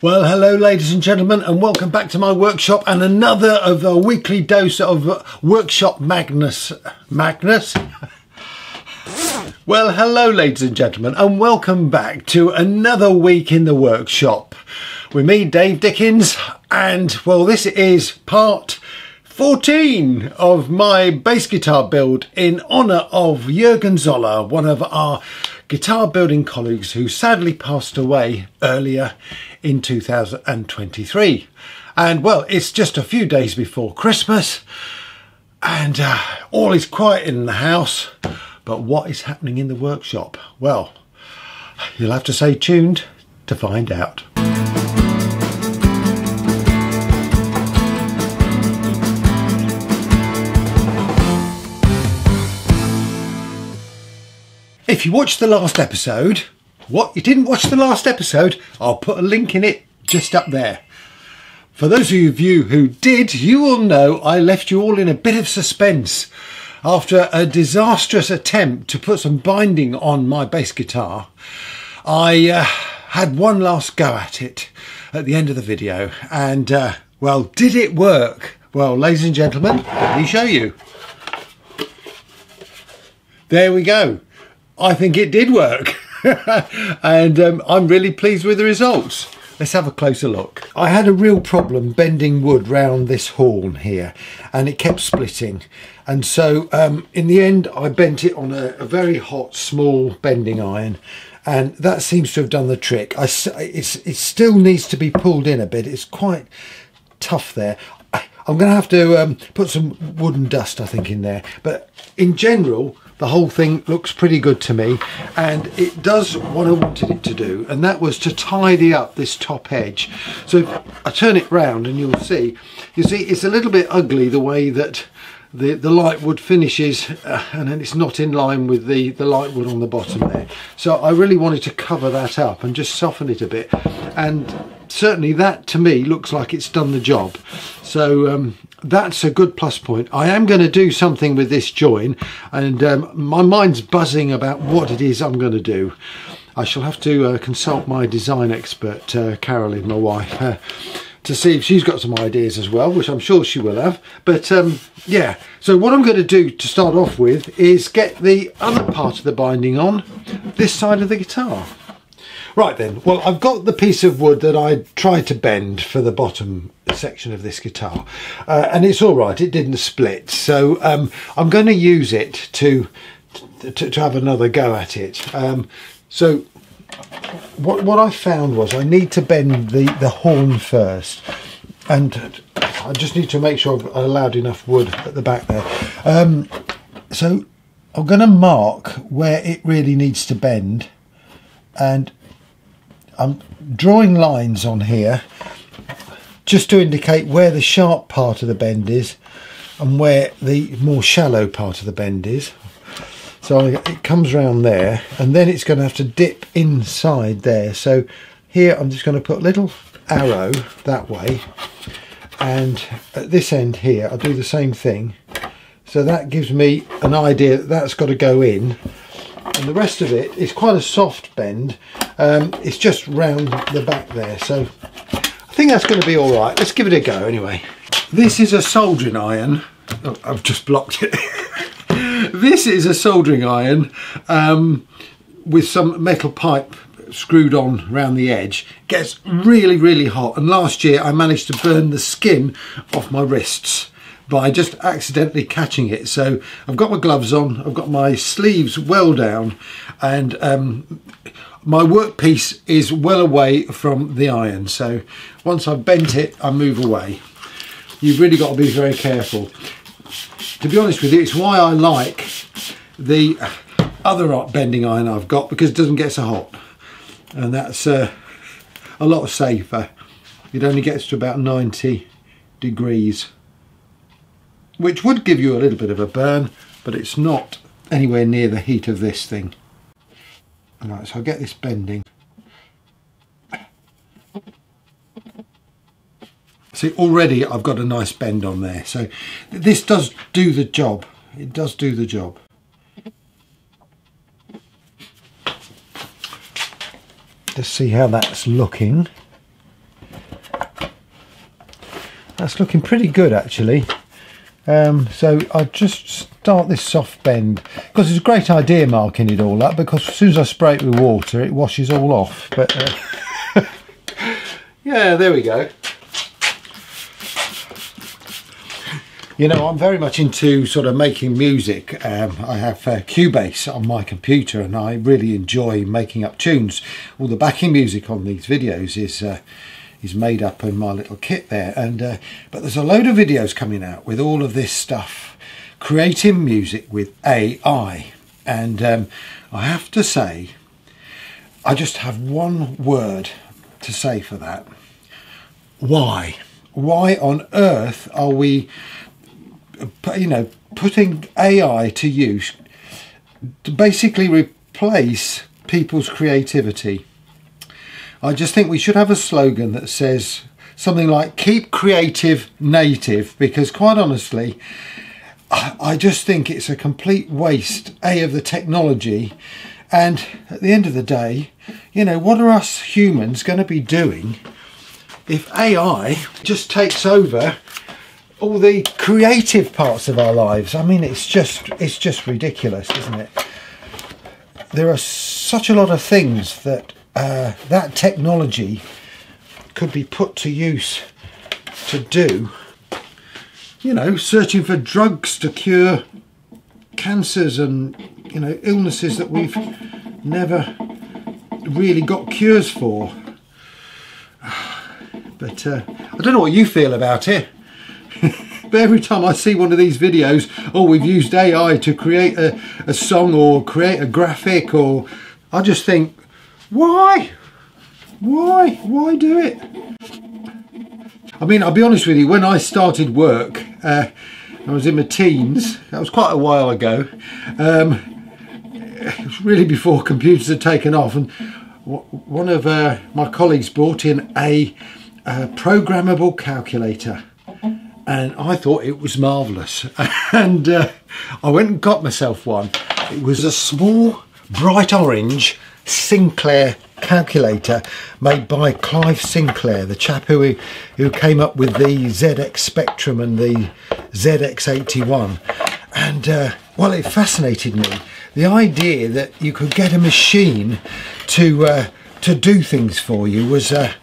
Well, hello, ladies and gentlemen, and welcome back to my workshop and another of a weekly dose of uh, Workshop Magnus. Magnus? well, hello, ladies and gentlemen, and welcome back to another week in the workshop with me, Dave Dickens, and well, this is part 14 of my bass guitar build in honour of Jurgen Zoller, one of our guitar building colleagues who sadly passed away earlier in 2023. And well, it's just a few days before Christmas and uh, all is quiet in the house. But what is happening in the workshop? Well, you'll have to stay tuned to find out. If you watched the last episode, what, you didn't watch the last episode? I'll put a link in it just up there. For those of you who did, you will know I left you all in a bit of suspense after a disastrous attempt to put some binding on my bass guitar. I uh, had one last go at it at the end of the video and uh, well, did it work? Well, ladies and gentlemen, let me show you. There we go. I think it did work. and um, I'm really pleased with the results. Let's have a closer look. I had a real problem bending wood round this horn here and it kept splitting. And so um, in the end, I bent it on a, a, very hot, small bending iron and that seems to have done the trick. I, it still needs to be pulled in a bit. It's quite tough there. I, am going to have to um, put some wooden dust, I think, in there. But in general, the whole thing looks pretty good to me and it does what I wanted it to do and that was to tidy up this top edge. So I turn it round and you'll see you see it's a little bit ugly the way that the the light wood finishes uh, and then it's not in line with the the light wood on the bottom there. So I really wanted to cover that up and just soften it a bit and certainly that to me looks like it's done the job. So um, that's a good plus point. I am going to do something with this join and um, my mind's buzzing about what it is I'm going to do. I shall have to uh, consult my design expert, uh, Carolyn, my wife, uh, to see if she's got some ideas as well, which I'm sure she will have. But um, yeah, so what I'm going to do to start off with is get the other part of the binding on this side of the guitar. Right then, well I've got the piece of wood that I tried to bend for the bottom section of this guitar uh, and it's all right, it didn't split. So um, I'm going to use it to, to, to, have another go at it. Um, so what, what I found was I need to bend the, the horn first and I just need to make sure I've allowed enough wood at the back there. Um, so I'm going to mark where it really needs to bend and I'm drawing lines on here just to indicate where the sharp part of the bend is and where the more shallow part of the bend is. So it comes around there and then it's going to have to dip inside there. So here I'm just going to put a little arrow that way and at this end here I'll do the same thing. So that gives me an idea that that's got to go in and the rest of it is quite a soft bend. Um, it's just round the back there so I think that's going to be all right. Let's give it a go anyway. This is a soldering iron. Oh, I've just blocked it. This is a soldering iron um, with some metal pipe screwed on around the edge. Gets really really hot. And last year I managed to burn the skin off my wrists by just accidentally catching it. So I've got my gloves on, I've got my sleeves well down and um, my workpiece is well away from the iron. So once I've bent it, I move away. You've really got to be very careful. To be honest with you, it's why I like the other bending iron I've got because it doesn't get so hot. And that's uh, a lot safer. It only gets to about 90 degrees which would give you a little bit of a burn but it's not anywhere near the heat of this thing. Alright, so I'll get this bending. See already I've got a nice bend on there so this does do the job it does do the job let's see how that's looking that's looking pretty good actually. Um, so I just start this soft bend because it's a great idea marking it all up because as soon as I spray it with water it washes all off. But uh, yeah there we go. You know I'm very much into sort of making music. Um, I have uh, Cubase on my computer and I really enjoy making up tunes. All the backing music on these videos is uh, is made up in my little kit there. And uh, but there's a load of videos coming out with all of this stuff creating music with AI and um, I have to say I just have one word to say for that. Why? Why on earth are we you know putting AI to use to basically replace people's creativity I just think we should have a slogan that says something like keep creative native because quite honestly I just think it's a complete waste a of the technology and at the end of the day you know what are us humans going to be doing if AI just takes over all the creative parts of our lives? I mean it's just it's just ridiculous isn't it? There are such a lot of things that uh, that technology could be put to use to do, you know, searching for drugs to cure cancers and, you know, illnesses that we've never really got cures for. But uh, I don't know what you feel about it. but every time I see one of these videos, oh, we've used AI to create a, a song or create a graphic, or I just think, why? Why? Why do it? I mean, I'll be honest with you, when I started work, uh, I was in my teens, that was quite a while ago, um, it was really before computers had taken off, and one of uh, my colleagues brought in a, a programmable calculator and I thought it was marvellous. and uh, I went and got myself one. It was a small, bright orange Sinclair calculator made by Clive Sinclair, the chap who, who came up with the ZX Spectrum and the ZX81. And uh, well, it fascinated me. The idea that you could get a machine to uh, to do things for you was a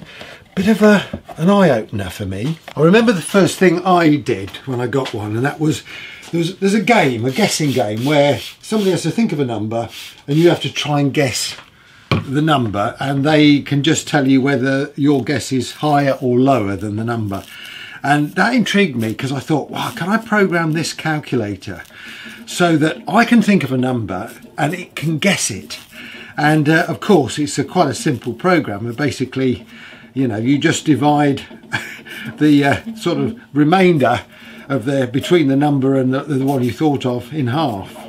bit of a an eye opener for me. I remember the first thing I did when I got one, and that was there's there's a game, a guessing game, where somebody has to think of a number, and you have to try and guess the number and they can just tell you whether your guess is higher or lower than the number. And that intrigued me because I thought, wow, can I program this calculator so that I can think of a number and it can guess it? And uh, of course, it's a quite a simple program. And Basically, you know, you just divide the uh, sort of remainder of the between the number and the, the one you thought of in half.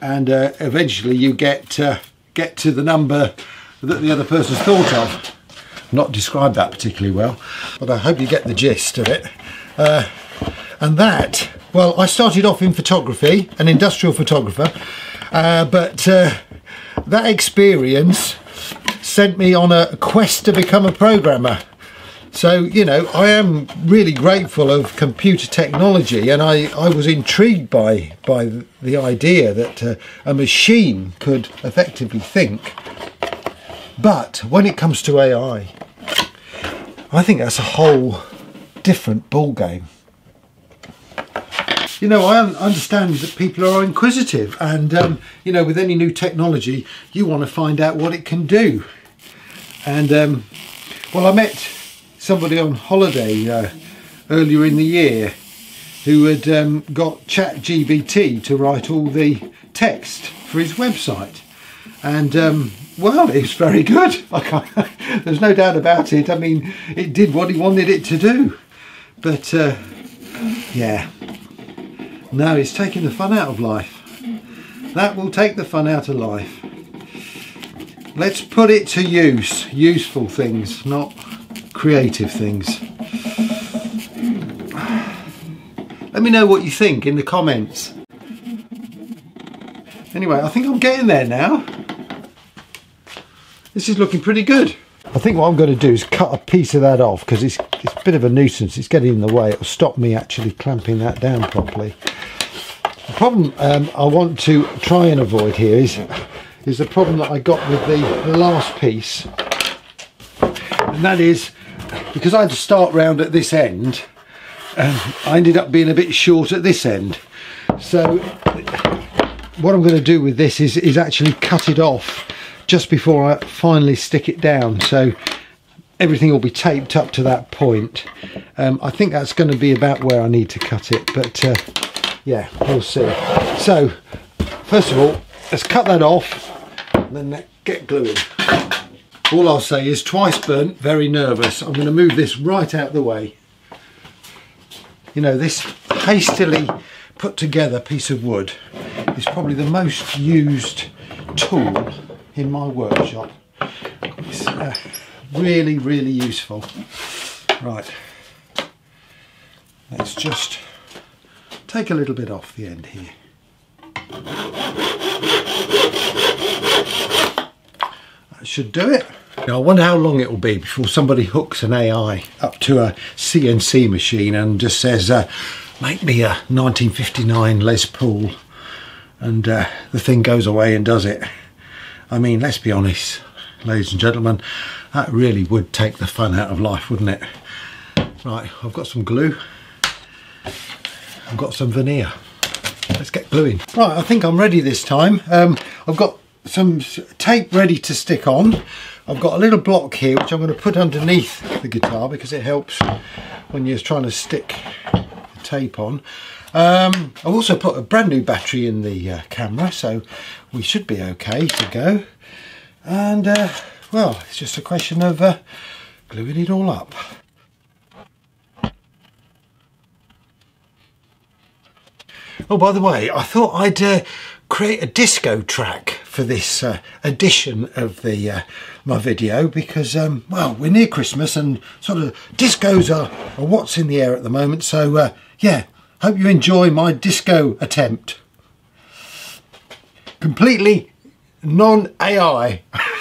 And uh, eventually you get uh, get to the number that the other person's thought of. Not described that particularly well, but I hope you get the gist of it. Uh, and that, well, I started off in photography, an industrial photographer, uh, but uh, that experience sent me on a quest to become a programmer. So, you know, I am really grateful of computer technology and I, I was intrigued by, by the idea that uh, a machine could effectively think. But when it comes to AI, I think that's a whole different ball game. You know, I understand that people are inquisitive and, um, you know, with any new technology, you want to find out what it can do. And, um, well, I met somebody on holiday uh, earlier in the year who had um, got ChatGPT to write all the text for his website. And um, well, it's very good. there's no doubt about it. I mean, it did what he wanted it to do. But uh, yeah, no, it's taking the fun out of life. That will take the fun out of life. Let's put it to use, useful things, not creative things. Let me know what you think in the comments. Anyway, I think I'm getting there now. This is looking pretty good. I think what I'm going to do is cut a piece of that off because it's, it's a bit of a nuisance. It's getting in the way. It'll stop me actually clamping that down properly. The problem um, I want to try and avoid here is, is the problem that I got with the, the last piece. And that is, because I had to start round at this end, um, I ended up being a bit short at this end. So what I'm going to do with this is, is actually cut it off just before I finally stick it down. So everything will be taped up to that point. Um, I think that's going to be about where I need to cut it but uh, yeah we'll see. So first of all let's cut that off and then get gluing all I'll say is twice burnt very nervous I'm going to move this right out the way you know this hastily put together piece of wood is probably the most used tool in my workshop. It's uh, really, really useful. Right, let's just take a little bit off the end here. That should do it. Now I wonder how long it will be before somebody hooks an AI up to a CNC machine and just says, uh, make me a 1959 Les Paul and uh, the thing goes away and does it. I mean, let's be honest, ladies and gentlemen, that really would take the fun out of life, wouldn't it? Right, I've got some glue. I've got some veneer. Let's get gluing. Right, I think I'm ready this time. Um, I've got some tape ready to stick on. I've got a little block here which I'm going to put underneath the guitar because it helps when you're trying to stick the tape on. Um, I've also put a brand new battery in the uh, camera so we should be okay to go and uh, well it's just a question of uh, gluing it all up. Oh by the way I thought I'd uh, create a disco track for this uh, edition of the uh, my video because um, well we're near Christmas and sort of discos are, are what's in the air at the moment so uh, yeah Hope you enjoy my disco attempt. Completely non-AI.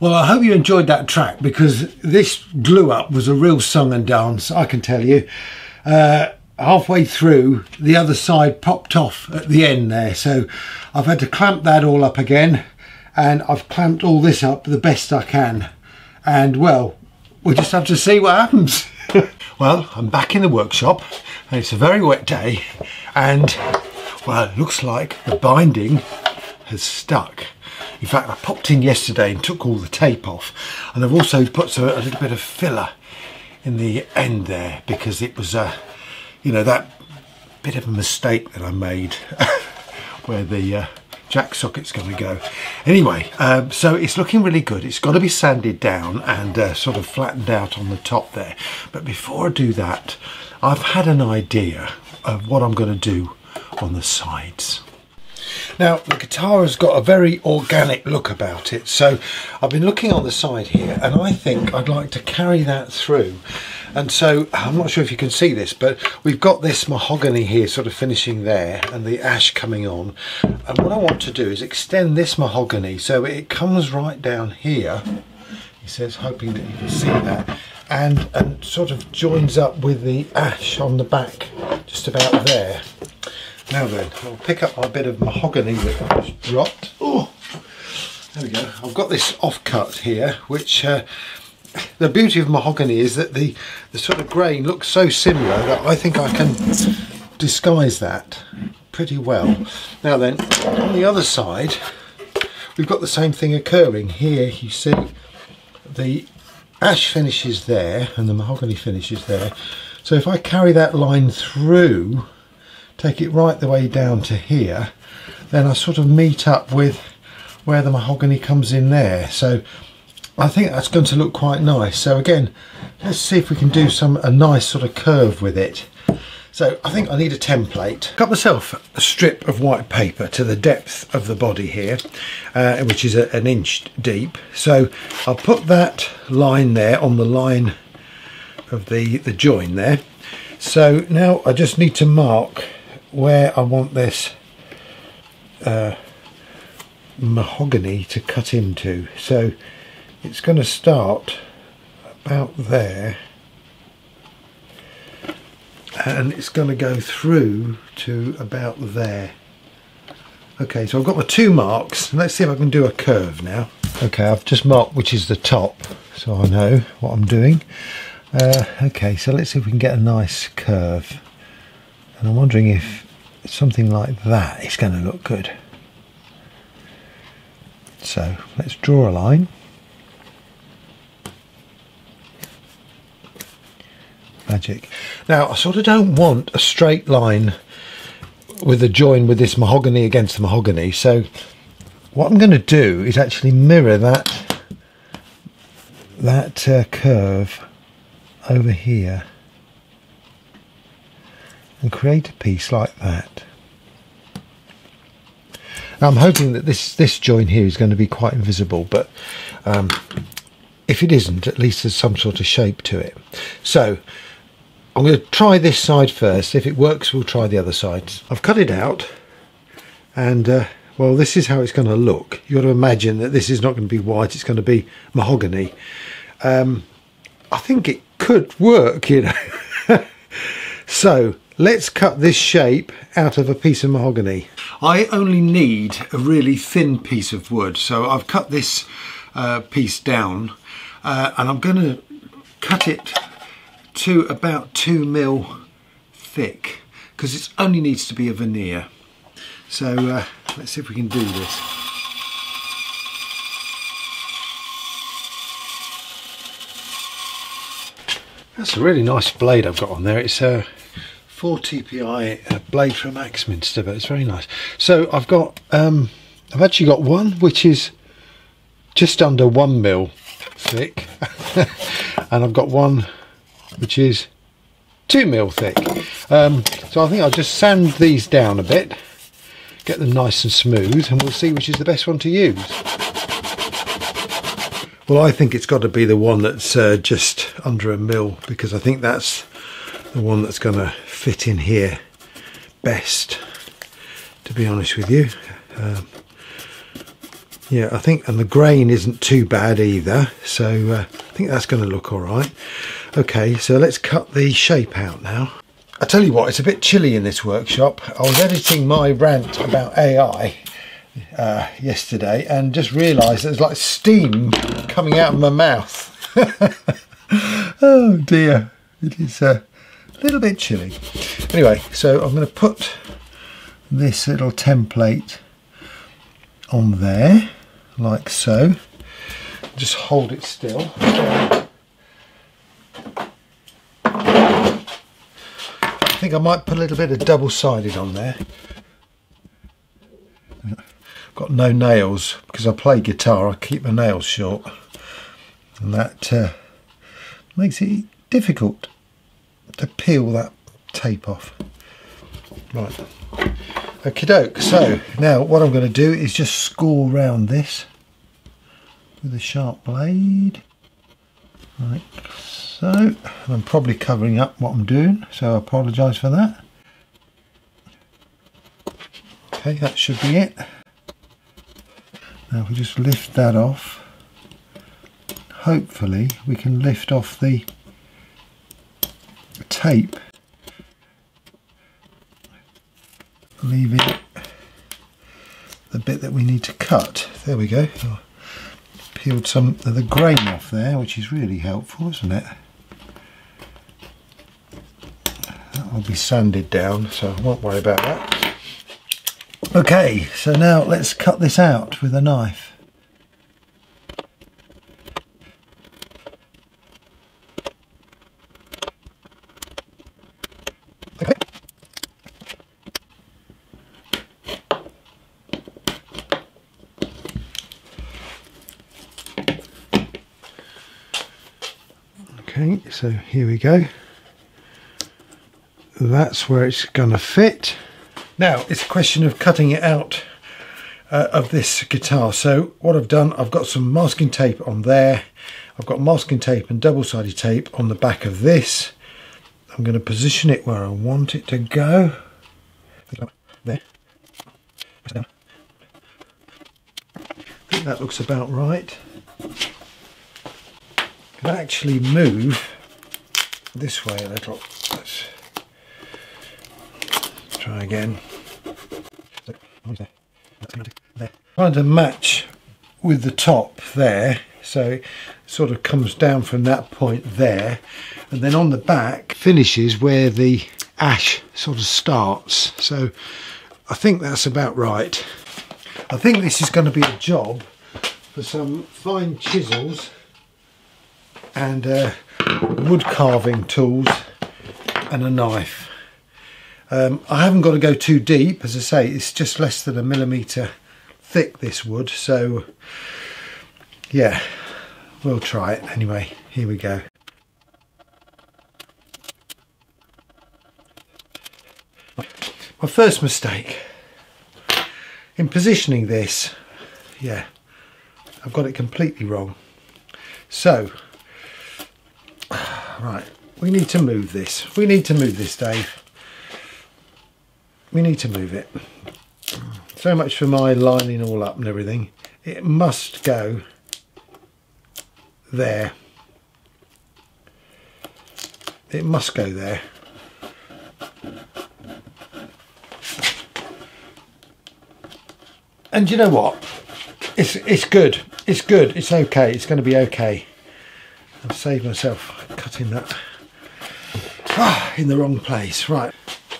Well, I hope you enjoyed that track because this glue up was a real song and dance, I can tell you. Uh, halfway through, the other side popped off at the end there. So I've had to clamp that all up again and I've clamped all this up the best I can. And well, we'll just have to see what happens. well, I'm back in the workshop and it's a very wet day and well, it looks like the binding has stuck. In fact, I popped in yesterday and took all the tape off. And I've also put a, a little bit of filler in the end there because it was, uh, you know, that bit of a mistake that I made where the uh, jack socket's going to go. Anyway, um, so it's looking really good. It's got to be sanded down and uh, sort of flattened out on the top there. But before I do that, I've had an idea of what I'm going to do on the sides. Now the guitar has got a very organic look about it so I've been looking on the side here and I think I'd like to carry that through And so I'm not sure if you can see this, but we've got this mahogany here sort of finishing there and the ash coming on. And what I want to do is extend this mahogany so it comes right down here. He says, hoping that you can see that. And, and sort of joins up with the ash on the back, just about there. Now then, I'll pick up my bit of mahogany that I just dropped. Oh, there we go. I've got this offcut here, which uh, the beauty of mahogany is that the, the sort of grain looks so similar that I think I can disguise that pretty well. Now then, on the other side, we've got the same thing occurring. Here you see the ash finishes there and the mahogany finishes there. So if I carry that line through take it right the way down to here then I sort of meet up with where the mahogany comes in there so I think that's going to look quite nice so again let's see if we can do some a nice sort of curve with it so I think I need a template. Cut myself a strip of white paper to the depth of the body here, uh, which is a, an inch deep. So I'll put that line there on the line of the, the join there. So now I just need to mark where I want this uh, mahogany to cut into. So it's going to start about there and it's going to go through to about there. Okay, so I've got my two marks. Let's see if I can do a curve now. Okay, I've just marked which is the top, so I know what I'm doing. Uh, okay, so let's see if we can get a nice curve. And I'm wondering if something like that is going to look good. So let's draw a line. Magic. Now I sort of don't want a straight line with a join with this mahogany against the mahogany. So what I'm going to do is actually mirror that that uh, curve over here and create a piece like that. Now I'm hoping that this this join here is going to be quite invisible but um, if it isn't at least there's some sort of shape to it. So I'm going to try this side first if it works we'll try the other sides. I've cut it out and uh, well this is how it's going to look. You've got to imagine that this is not going to be white it's going to be mahogany. Um, I think it could work you know. so Let's cut this shape out of a piece of mahogany. I only need a really thin piece of wood, so I've cut this uh, piece down uh, and I'm going to cut it to about two mil thick because it only needs to be a veneer. So uh, let's see if we can do this. That's a really nice blade I've got on there. It's a uh, 4 TPI uh, blade from Axminster, but it's very nice. So I've got, um, I've actually got one which is just under one mil thick, and I've got one which is two mil thick. Um, so I think I'll just sand these down a bit, get them nice and smooth, and we'll see which is the best one to use. Well, I think it's got to be the one that's uh, just under a mil because I think that's the one that's going to fit in here best to be honest with you. Um, yeah I think and the grain isn't too bad either so uh, I think that's going to look all right. Okay so let's cut the shape out now. I tell you what it's a bit chilly in this workshop. I was editing my rant about AI uh, yesterday and just realised there's like steam coming out of my mouth. Oh dear. It is uh, a little bit chilly. Anyway, so I'm going to put this little template on there, like so. Just hold it still. I think I might put a little bit of double-sided on there. Got no nails because I play guitar. I keep my nails short, and that uh, makes it difficult to peel that tape off. Right, okie doke. So now what I'm going to do is just score around this with a sharp blade, like So I'm probably covering up what I'm doing, so I apologise for that. Okay, that should be it. Now if we just lift that off, hopefully we can lift off the tape, leaving the bit that we need to cut. There we go. Peeled some of the grain off there, which is really helpful, isn't it? That will be sanded down, so I won't worry about that. Okay, so now let's cut this out with a knife. Okay, so here we go. That's where it's to fit. Now, it's a question of cutting it out uh, of this guitar. So what I've done, I've got some masking tape on there. I've got masking tape and double-sided tape on the back of this. I'm going to position it where I want it to go. There. That looks about right can actually move this way a little. Let's try again. Trying to match with the top there, so it sort of comes down from that point there, and then on the back finishes where the ash sort of starts. So I think that's about right. I think this is going to be a job for some fine chisels and uh, wood carving tools and a knife. Um, I haven't got to go too deep, as I say, it's just less than a millimetre thick this wood, so yeah, we'll try it anyway. Here we go. My first mistake in positioning this, yeah, I've got it completely wrong. So Right, we need to move this. We need to move this, Dave. We need to move it. So much for my lining all up and everything. It must go there. It must go there. And you know what? It's it's good. It's good. It's okay. It's going to be okay. I've saved myself cutting that ah, in the wrong place. Right,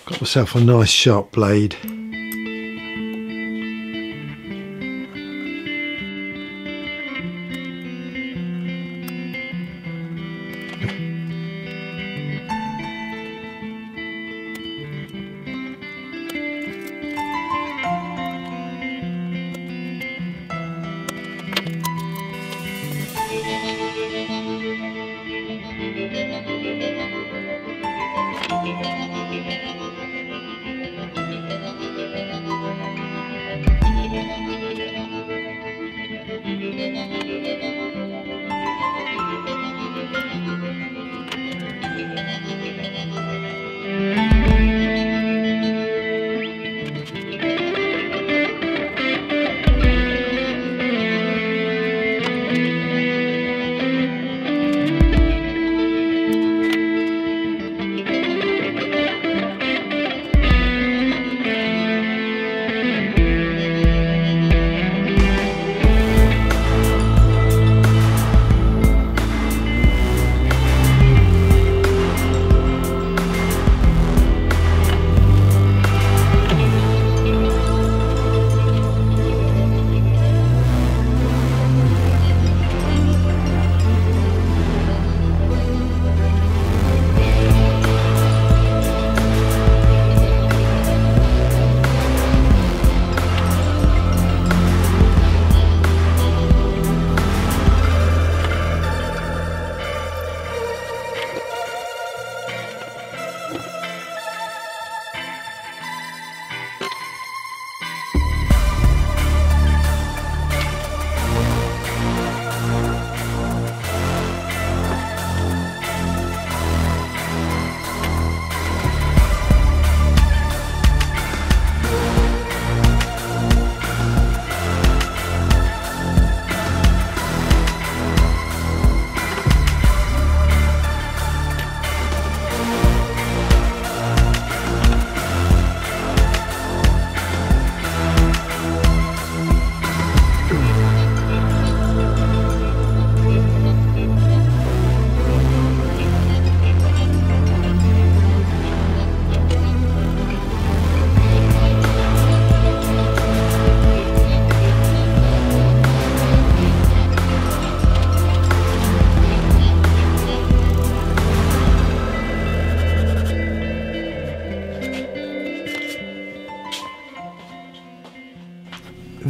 got myself a nice sharp blade.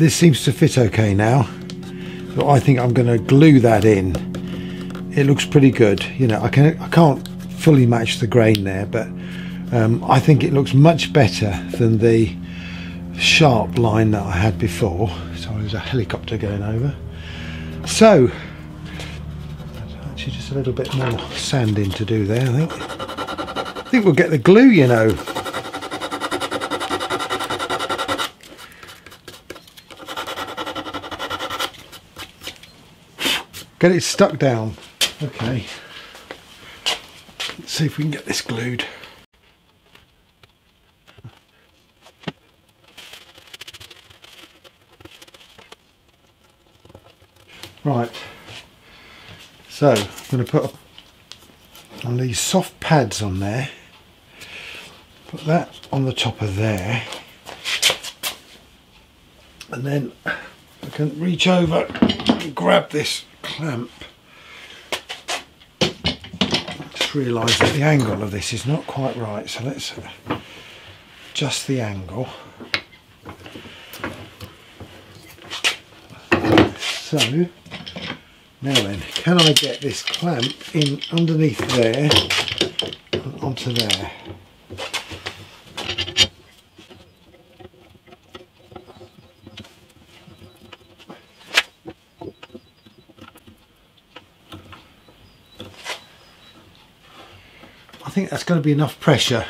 This seems to fit okay now. So I think I'm going to glue that in. It looks pretty good. You know, I can I can't fully match the grain there, but um, I think it looks much better than the sharp line that I had before. Sorry, there's a helicopter going over. So, actually just a little bit more sanding to do there, I think. I think we'll get the glue, you know. Get it stuck down. Okay. Let's see if we can get this glued. Right. So I'm going to put on these soft pads on there. Put that on the top of there. And then I can reach over and grab this clamp. Just realise that the angle of this is not quite right, so let's uh, adjust the angle. So, now then, can I get this clamp in underneath there and onto there? I think that's going to be enough pressure.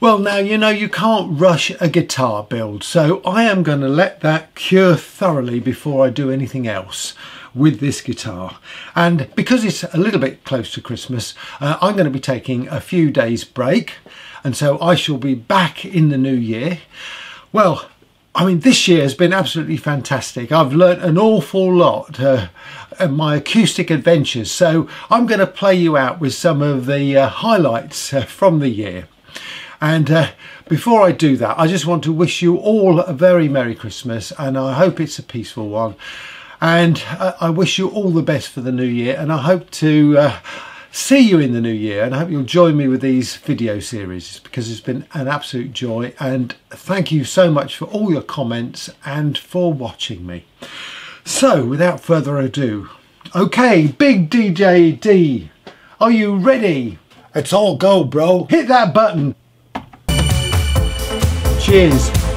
Well now you know you can't rush a guitar build so I am going to let that cure thoroughly before I do anything else with this guitar and because it's a little bit close to Christmas uh, I'm going to be taking a few days break and so I shall be back in the new year. Well I mean, this year has been absolutely fantastic. I've learnt an awful lot uh, in my acoustic adventures. So I'm going to play you out with some of the uh, highlights uh, from the year. And uh, before I do that, I just want to wish you all a very Merry Christmas and I hope it's a peaceful one. And uh, I wish you all the best for the new year and I hope to uh, see you in the new year and I hope you'll join me with these video series because it's been an absolute joy and thank you so much for all your comments and for watching me. So without further ado, okay, Big DJ D, are you ready? It's all go, bro. Hit that button. Cheers.